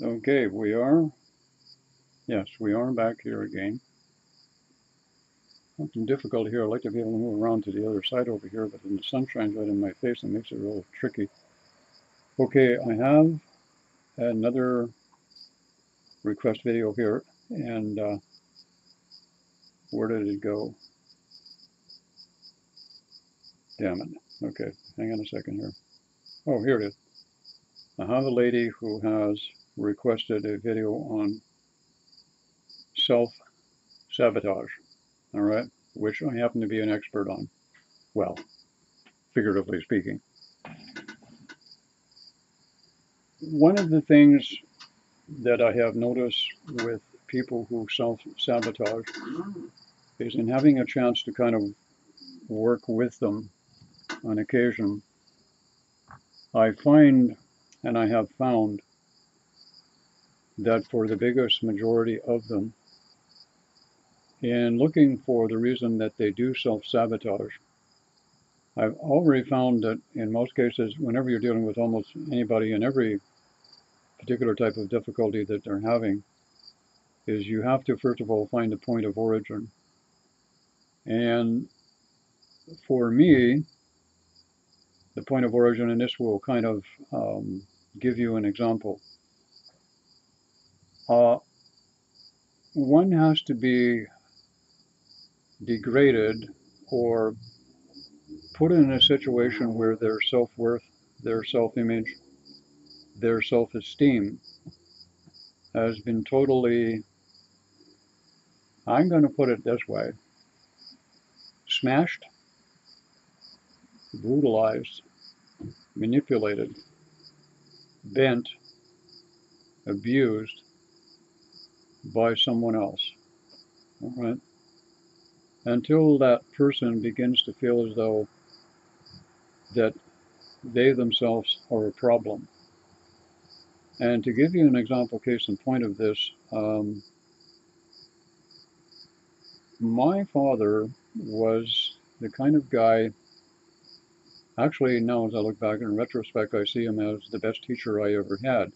Okay, we are, yes, we are back here again. Something difficult here. I'd like to be able to move around to the other side over here, but then the sun shines right in my face and makes it a little tricky. Okay, I have another request video here, and uh, where did it go? Damn it. Okay, hang on a second here. Oh, here it is. I have a lady who has requested a video on self-sabotage, all right, which I happen to be an expert on. Well, figuratively speaking. One of the things that I have noticed with people who self-sabotage is in having a chance to kind of work with them on occasion, I find and I have found that for the biggest majority of them, in looking for the reason that they do self-sabotage, I've already found that in most cases, whenever you're dealing with almost anybody in every particular type of difficulty that they're having, is you have to first of all find the point of origin. And for me, the point of origin, and this will kind of um, give you an example. Uh, one has to be degraded or put in a situation where their self-worth, their self-image, their self-esteem has been totally, I'm going to put it this way, smashed, brutalized, manipulated, bent, abused, by someone else. All right? Until that person begins to feel as though that they themselves are a problem. And to give you an example case in point of this, um, my father was the kind of guy, actually now as I look back in retrospect, I see him as the best teacher I ever had.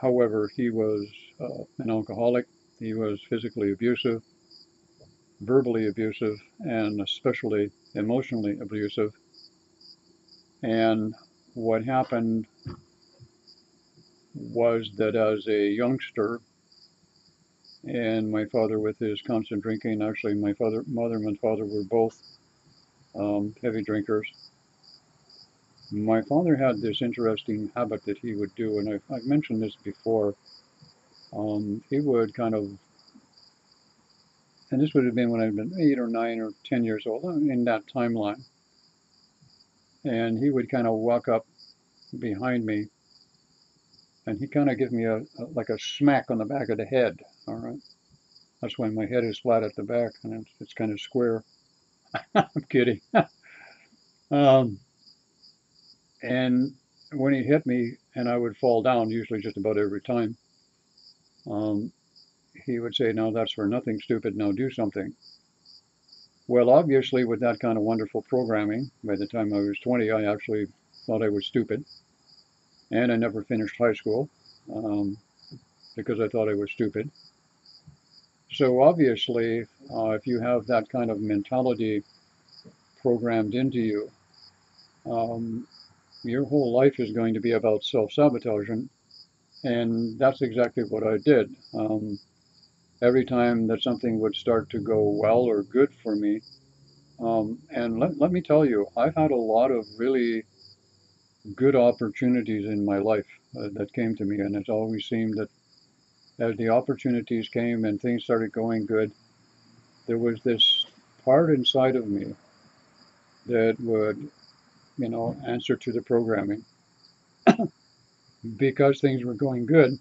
However, he was uh, an alcoholic. He was physically abusive, verbally abusive, and especially emotionally abusive. And what happened was that as a youngster, and my father with his constant drinking, actually my father, mother and father were both um, heavy drinkers. My father had this interesting habit that he would do, and I've, I've mentioned this before, um, he would kind of, and this would have been when I'd been eight or nine or ten years old, in that timeline. And he would kind of walk up behind me, and he kind of give me a, a, like a smack on the back of the head. All right, that's why my head is flat at the back and it's, it's kind of square. I'm kidding. um, and when he hit me, and I would fall down, usually just about every time um, he would say, no, that's for nothing, stupid, now do something. Well, obviously, with that kind of wonderful programming, by the time I was 20, I actually thought I was stupid. And I never finished high school um, because I thought I was stupid. So obviously, uh, if you have that kind of mentality programmed into you, um, your whole life is going to be about self-sabotaging and that's exactly what I did. Um, every time that something would start to go well or good for me, um, and let, let me tell you, I've had a lot of really good opportunities in my life uh, that came to me, and it always seemed that as the opportunities came and things started going good, there was this part inside of me that would, you know, answer to the programming because things were going good,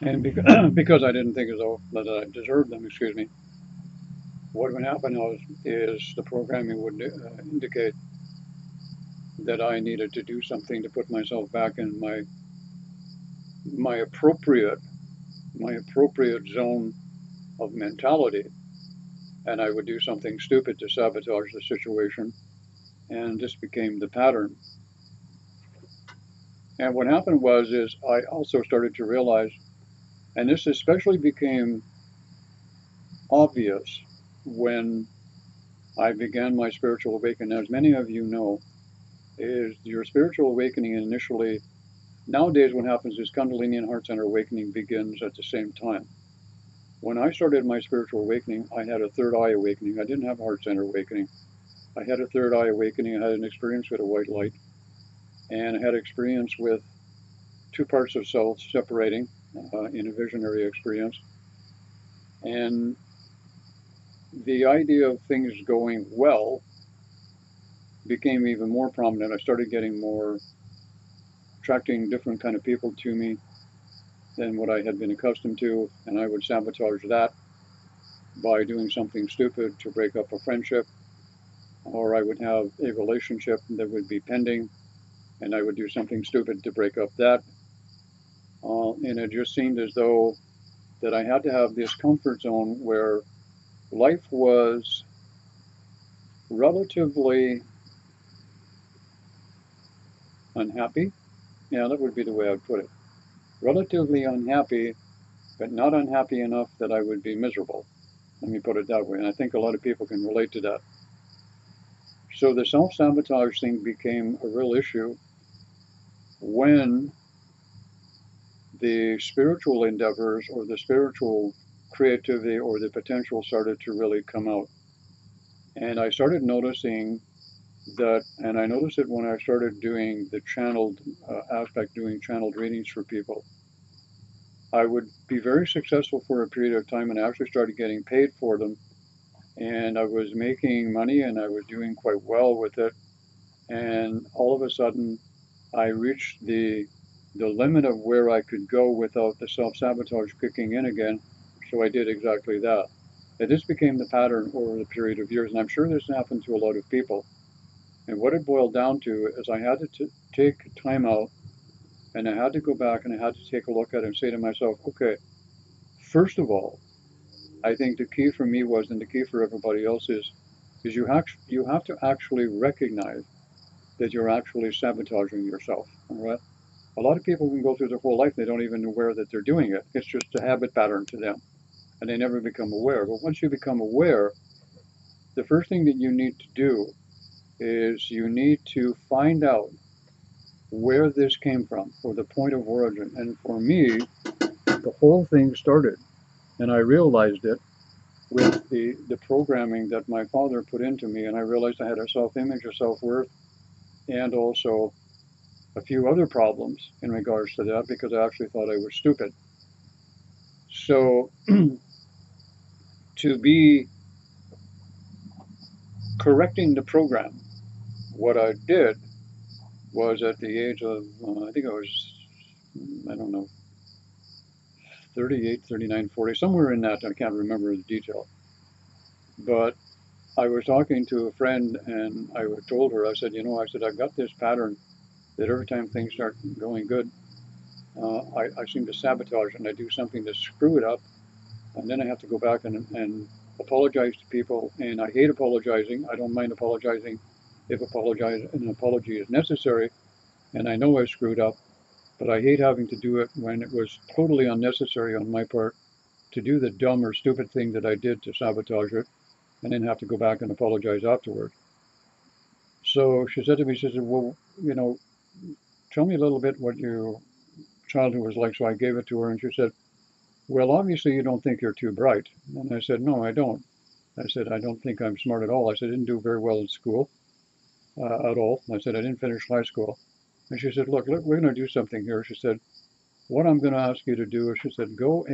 and because, because I didn't think as though that I deserved them, excuse me, what would happen was, is the programming would uh, indicate that I needed to do something to put myself back in my my appropriate my appropriate zone of mentality. And I would do something stupid to sabotage the situation and this became the pattern And what happened was is I also started to realize, and this especially became obvious when I began my spiritual awakening. As many of you know, is your spiritual awakening initially. Nowadays, what happens is Kundalini and Heart Center awakening begins at the same time. When I started my spiritual awakening, I had a third eye awakening. I didn't have a Heart Center awakening. I had a third eye awakening. I had an experience with a white light, and had experience with two parts of self separating uh, in a visionary experience. And the idea of things going well became even more prominent. I started getting more, attracting different kind of people to me than what I had been accustomed to, and I would sabotage that by doing something stupid to break up a friendship, or I would have a relationship that would be pending, and I would do something stupid to break up that. Uh, and it just seemed as though that I had to have this comfort zone where life was relatively unhappy. Yeah, that would be the way I'd put it. Relatively unhappy, but not unhappy enough that I would be miserable. Let me put it that way. And I think a lot of people can relate to that. So the self sabotage thing became a real issue when the spiritual endeavors or the spiritual creativity or the potential started to really come out. And I started noticing that, and I noticed it when I started doing the channeled uh, aspect, doing channeled readings for people. I would be very successful for a period of time and actually started getting paid for them. And I was making money and I was doing quite well with it. And all of a sudden, I reached the the limit of where I could go without the self-sabotage kicking in again. So I did exactly that. And this became the pattern over the period of years, and I'm sure this happened to a lot of people. And what it boiled down to is I had to t- take time out and I had to go back and I had to take a look at it and say to myself, okay, first of all, I think the key for me was, and the key for everybody else is, is you have, you have to actually recognize that you're actually sabotaging yourself. All right? A lot of people can go through their whole life, they don't even aware that they're doing it. It's just a habit pattern to them, and they never become aware. But once you become aware, the first thing that you need to do is you need to find out where this came from, or the point of origin. And for me, the whole thing started, and I realized it with the, the programming that my father put into me, and I realized I had a self-image, a self-worth, and also a few other problems in regards to that because I actually thought I was stupid. So to be correcting the program, what I did was at the age of, uh, I think I was, I don't know, 38, 39, 40, somewhere in that, I can't remember the detail. But I was talking to a friend and I told her, I said, you know, I said, I've got this pattern that every time things start going good, uh, I, I, seem to sabotage and I do something to screw it up. And then I have to go back and, and apologize to people. And I hate apologizing. I don't mind apologizing if apologize, an apology is necessary. And I know I screwed up, but I hate having to do it when it was totally unnecessary on my part to do the dumb or stupid thing that I did to sabotage it and then have to go back and apologize afterward. So she said to me, she said, well, you know, tell me a little bit what your childhood was like. So I gave it to her, and she said, well, obviously you don't think you're too bright. And I said, no, I don't. I said, I don't think I'm smart at all. I said, I didn't do very well in school uh, at all. I said, I didn't finish high school. And she said, look, look we're going to do something here. She said, what I'm going to ask you to do is, she said, go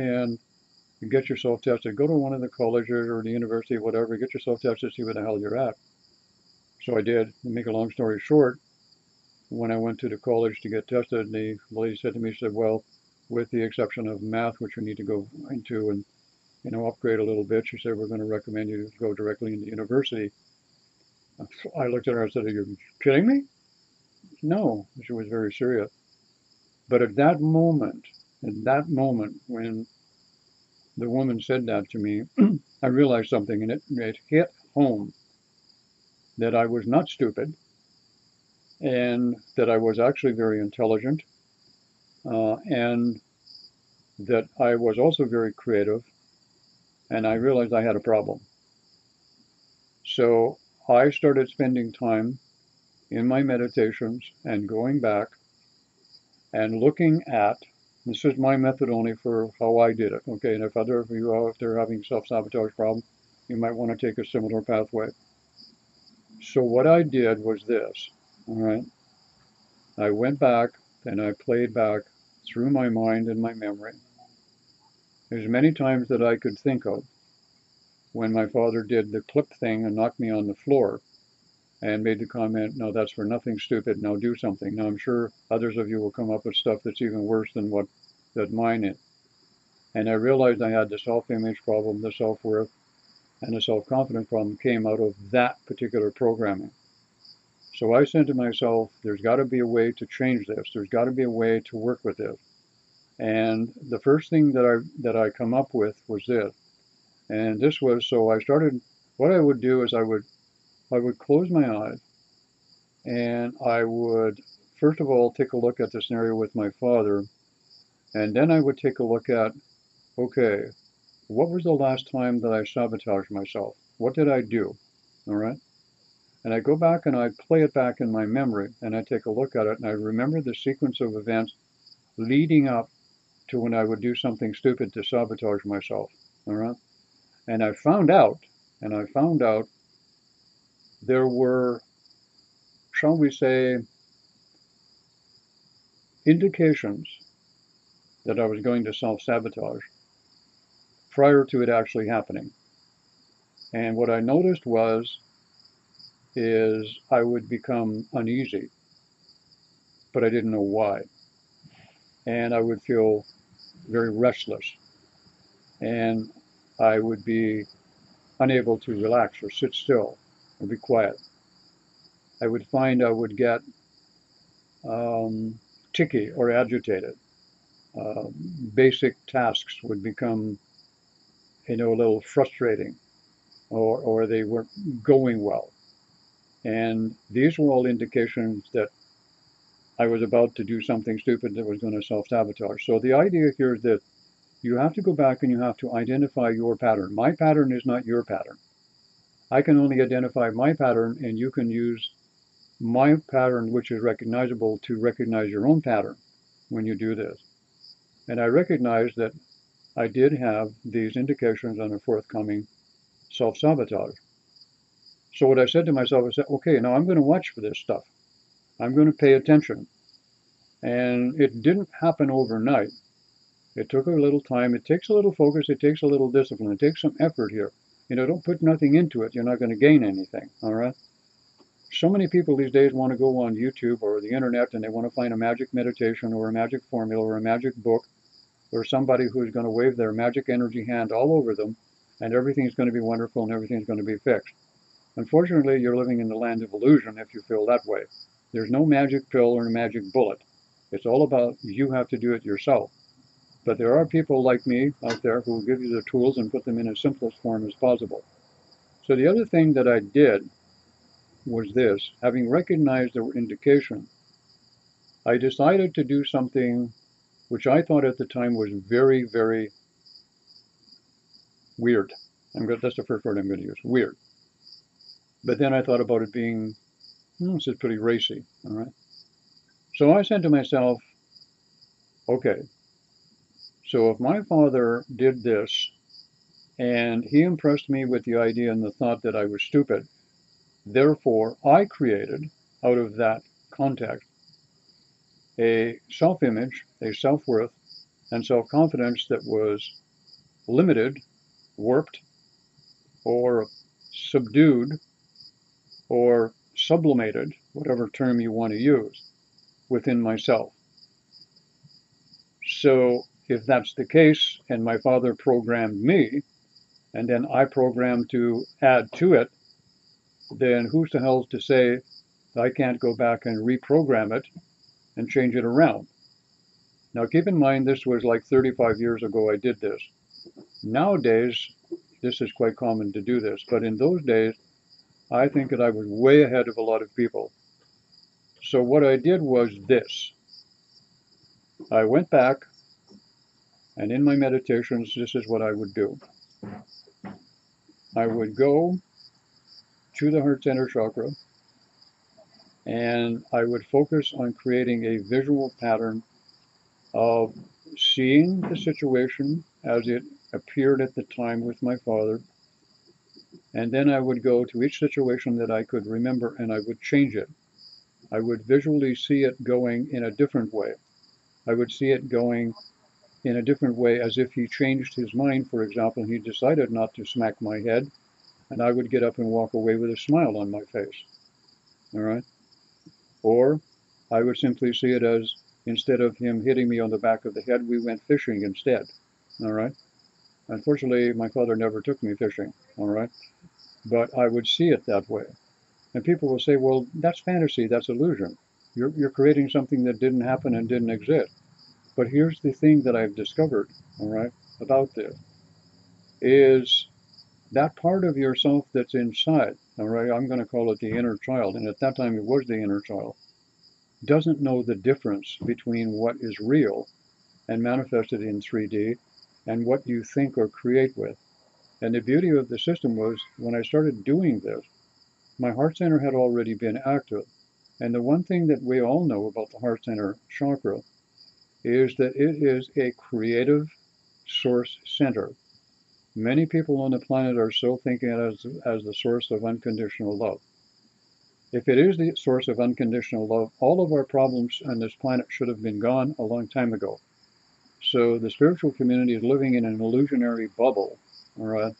and get yourself tested. Go to one of the colleges or the university, whatever, get yourself tested, see where the hell you're at. So I did. To make a long story short, when I went to the college to get tested, the lady said to me, she said, well, with the exception of math, which you need to go into and, you know, upgrade a little bit, she said, we're going to recommend you go directly into university. I looked at her and said, are you kidding me? No, she was very serious. But at that moment, at that moment when the woman said that to me, I realized something and it, it hit home that I was not stupid and that I was actually very intelligent uh, and that I was also very creative, and I realized I had a problem. So I started spending time in my meditations and going back and looking at this is my method only for how I did it. Okay, and if other of you out there having self-sabotage problem, you might want to take a similar pathway. So what I did was this, all right? I went back and I played back through my mind and my memory as many times that I could think of when my father did the clip thing and knocked me on the floor and made the comment, no, that's for nothing stupid, now do something. Now I'm sure others of you will come up with stuff that's even worse than what that mine is. And I realized I had the self-image problem, the self-worth, and the self-confidence problem came out of that particular programming. So I said to myself, there's got to be a way to change this. There's got to be a way to work with this. And the first thing that I that I come up with was this. And this was so I started what I would do is I would I would close my eyes and I would, first of all, take a look at the scenario with my father. And then I would take a look at, okay, what was the last time that I sabotaged myself? What did I do? All right. And I go back and I play it back in my memory and I take a look at it and I remember the sequence of events leading up to when I would do something stupid to sabotage myself. All right. And I found out, and I found out there were, shall we say, indications that I was going to self-sabotage prior to it actually happening. And what I noticed was, is I would become uneasy, but I didn't know why. And I would feel very restless. And I would be unable to relax or sit still or be quiet. I would find I would get um, ticky or agitated. Uh, basic tasks would become, you know, a little frustrating, or, or they weren't going well. And these were all indications that I was about to do something stupid that was going to self-sabotage. So the idea here is that you have to go back and you have to identify your pattern. My pattern is not your pattern. I can only identify my pattern and you can use my pattern, which is recognizable, to recognize your own pattern when you do this. And I recognize that I did have these indications on a forthcoming self-sabotage. So what I said to myself, I said, okay, now I'm going to watch for this stuff. I'm going to pay attention. And it didn't happen overnight. It took a little time. It takes a little focus. It takes a little discipline. It takes some effort here. You know, don't put nothing into it. You're not going to gain anything. All right. So many people these days want to go on YouTube or the internet and they want to find a magic meditation or a magic formula or a magic book or somebody who's going to wave their magic energy hand all over them and everything's going to be wonderful and everything's going to be fixed. Unfortunately, you're living in the land of illusion if you feel that way. There's no magic pill or a magic bullet. It's all about you have to do it yourself. But there are people like me out there who will give you the tools and put them in as simplest form as possible. So the other thing that I did was this, having recognized the indication, I decided to do something which I thought at the time was very, very weird. That's the first word I'm going to use, weird. But then I thought about it being, hmm, this is pretty racy, all right? So I said to myself, okay, so if my father did this and he impressed me with the idea and the thought that I was stupid, therefore I created out of that context a self-image, a self-worth, and self-confidence that was limited, warped, or subdued, or sublimated, whatever term you want to use, within myself. So if that's the case, and my father programmed me, and then I programmed to add to it, then who's the hell to say I can't go back and reprogram it and change it around? Now keep in mind this was like 35 years ago I did this. Nowadays, this is quite common to do this, but in those days, I think that I was way ahead of a lot of people. So what I did was this. I went back, and in my meditations, this is what I would do. I would go to the heart center chakra, and I would focus on creating a visual pattern of seeing the situation as it appeared at the time with my father. And then I would go to each situation that I could remember and I would change it. I would visually see it going in a different way. I would see it going in a different way as if he changed his mind. For example, he decided not to smack my head, and I would get up and walk away with a smile on my face. All right? Or I would simply see it as instead of him hitting me on the back of the head, we went fishing instead. All right. Unfortunately, my father never took me fishing. All right. But I would see it that way. And people will say, well, that's fantasy, that's illusion. You're, you're creating something that didn't happen and didn't exist. But here's the thing that I've discovered, all right, about this, is that part of yourself that's inside, all right, I'm going to call it the inner child, and at that time it was the inner child, doesn't know the difference between what is real and manifested in 3D and what you think or create with. And the beauty of the system was when I started doing this, my heart center had already been active. And the one thing that we all know about the heart center chakra is that it is a creative source center. Many people on the planet are still thinking it as, as the source of unconditional love. If it is the source of unconditional love, all of our problems on this planet should have been gone a long time ago. So the spiritual community is living in an illusionary bubble, all right,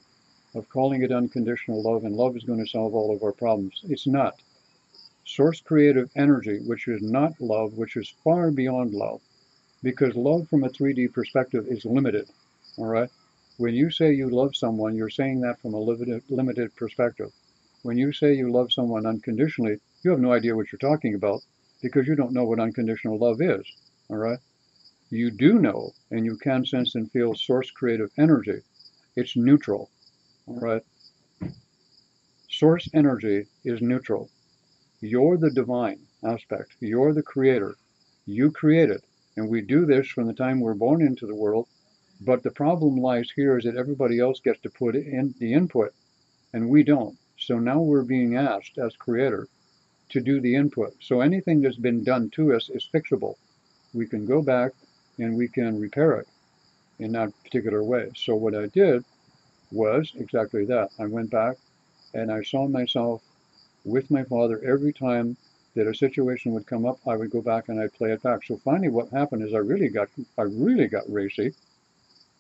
of calling it unconditional love, and love is going to solve all of our problems. It's not. Source creative energy, which is not love, which is far beyond love, because love from a 3D perspective is limited, all right? When you say you love someone, you're saying that from a limited, limited perspective. When you say you love someone unconditionally, you have no idea what you're talking about because you don't know what unconditional love is. All right? You do know, and you can sense and feel source creative energy. It's neutral. All right? Source energy is neutral. You're the divine aspect. You're the creator. You create it. And we do this from the time we're born into the world. But the problem lies here is that everybody else gets to put in the input, and we don't. So now we're being asked as creator to do the input. So anything that's been done to us is fixable. We can go back and we can repair it in that particular way. So what I did was exactly that. I went back and I saw myself with my father every time that a situation would come up, I would go back and I'd play it back. So finally what happened is I really got I really got racy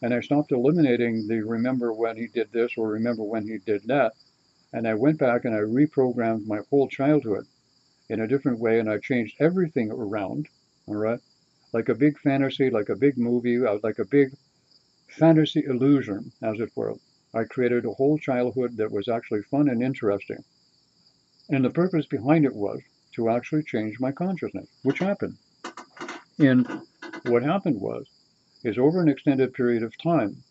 and I stopped eliminating the remember when he did this or remember when he did that and I went back and I reprogrammed my whole childhood in a different way and I changed everything around, all right? Like a big fantasy, like a big movie, uh, like a big fantasy illusion, as it were. I created a whole childhood that was actually fun and interesting. And the purpose behind it was to actually change my consciousness, which happened. And what happened was, is over an extended period of time,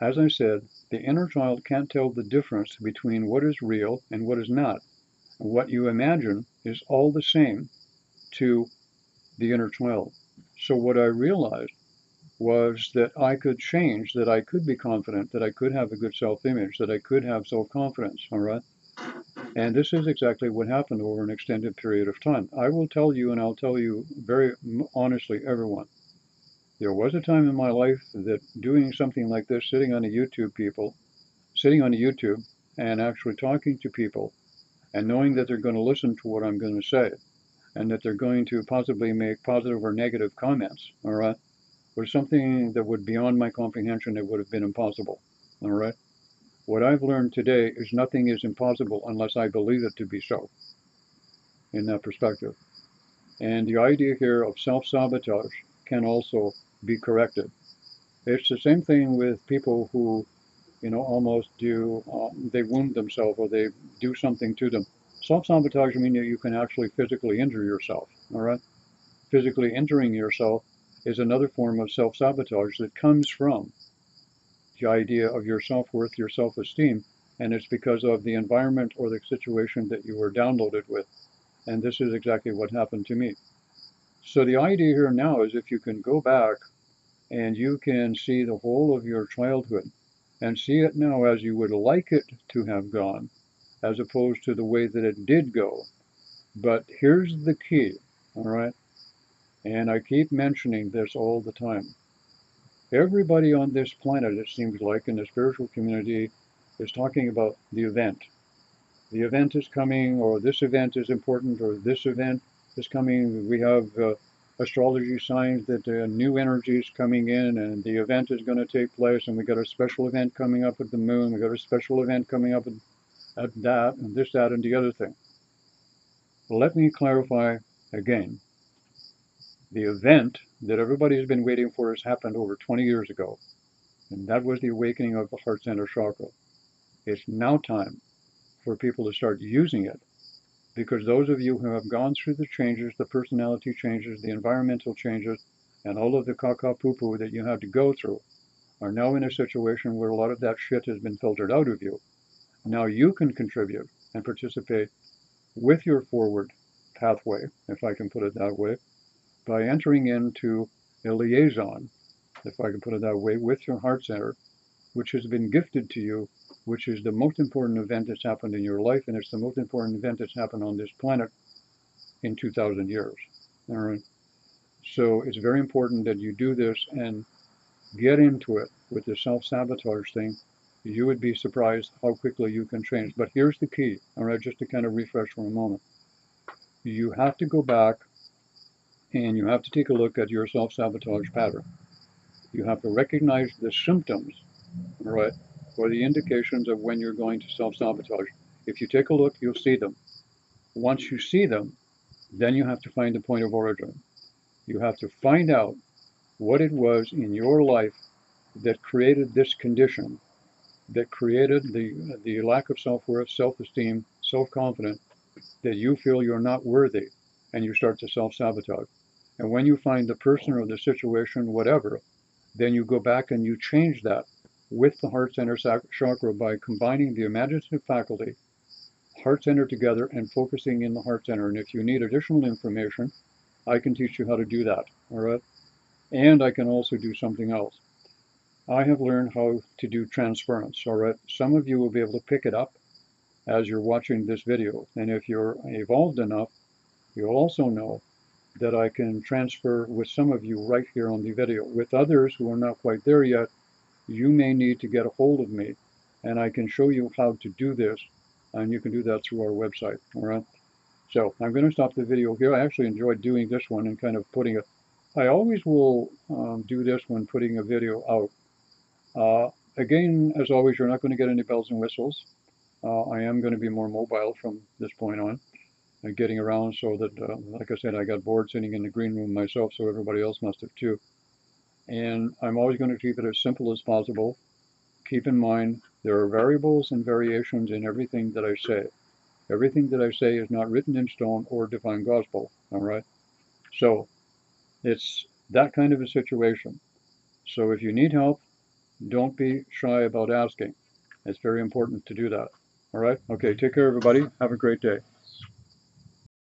as I said, the inner child can't tell the difference between what is real and what is not. What you imagine is all the same to the inner child. So what I realized was that I could change, that I could be confident, that I could have a good self-image, that I could have self-confidence, all right? And this is exactly what happened over an extended period of time. I will tell you, and I'll tell you very honestly, everyone, there was a time in my life that doing something like this, sitting on a YouTube people, sitting on a YouTube and actually talking to people and knowing that they're going to listen to what I'm going to say and that they're going to possibly make positive or negative comments, all right, was something that would be beyond my comprehension. It would have been impossible, all right. What I've learned today is nothing is impossible unless I believe it to be so in that perspective. And the idea here of self-sabotage can also be corrected. It's the same thing with people who, you know, almost do, um, they wound themselves or they do something to them. Self-sabotage means that you can actually physically injure yourself, all right? Physically injuring yourself is another form of self-sabotage that comes from the idea of your self-worth, your self-esteem, and it's because of the environment or the situation that you were downloaded with. And this is exactly what happened to me. So the idea here now is if you can go back and you can see the whole of your childhood and see it now as you would like it to have gone, as opposed to the way that it did go. But here's the key, all right? And I keep mentioning this all the time. Everybody on this planet, it seems like, in the spiritual community, is talking about the event. The event is coming, or this event is important, or this event is coming. We have uh, astrology signs that a new energy is coming in and the event is going to take place and we got a special event coming up at the moon we got a special event coming up at, at that and this that and the other thing let me clarify again the event that everybody has been waiting for has happened over 20 years ago and that was the awakening of the heart center chakra it's now time for people to start using it because those of you who have gone through the changes, the personality changes, the environmental changes, and all of the caca poo poo that you had to go through are now in a situation where a lot of that shit has been filtered out of you. Now you can contribute and participate with your forward pathway, if I can put it that way, by entering into a liaison, if I can put it that way, with your heart center, which has been gifted to you which is the most important event that's happened in your life, and it's the most important event that's happened on this planet in 2,000 years. All right. So it's very important that you do this and get into it with the self-sabotage thing. You would be surprised how quickly you can change. But here's the key, all right, just to kind of refresh for a moment. You have to go back and you have to take a look at your self-sabotage pattern. You have to recognize the symptoms, right, or the indications of when you're going to self-sabotage. If you take a look, you'll see them. Once you see them, then you have to find the point of origin. You have to find out what it was in your life that created this condition, that created the, the lack of self-worth, self-esteem, self-confidence, that you feel you're not worthy, and you start to self-sabotage. And when you find the person or the situation, whatever, then you go back and you change that with the heart center chakra by combining the imaginative faculty, heart center together, and focusing in the heart center. And if you need additional information, I can teach you how to do that. All right. And I can also do something else. I have learned how to do transference. All right. Some of you will be able to pick it up as you're watching this video. And if you're evolved enough, you'll also know that I can transfer with some of you right here on the video. With others who are not quite there yet, you may need to get a hold of me and I can show you how to do this and you can do that through our website all right? So I'm going to stop the video here. I actually enjoyed doing this one and kind of putting it I always will um, do this when putting a video out. Uh, again as always you're not going to get any bells and whistles. Uh, I am going to be more mobile from this point on getting around so that uh, like I said I got bored sitting in the green room myself so everybody else must have too and I'm always going to keep it as simple as possible. Keep in mind, there are variables and variations in everything that I say. Everything that I say is not written in stone or divine gospel, all right? So, it's that kind of a situation. So if you need help, don't be shy about asking. It's very important to do that. All right? Okay, take care, everybody. Have a great day.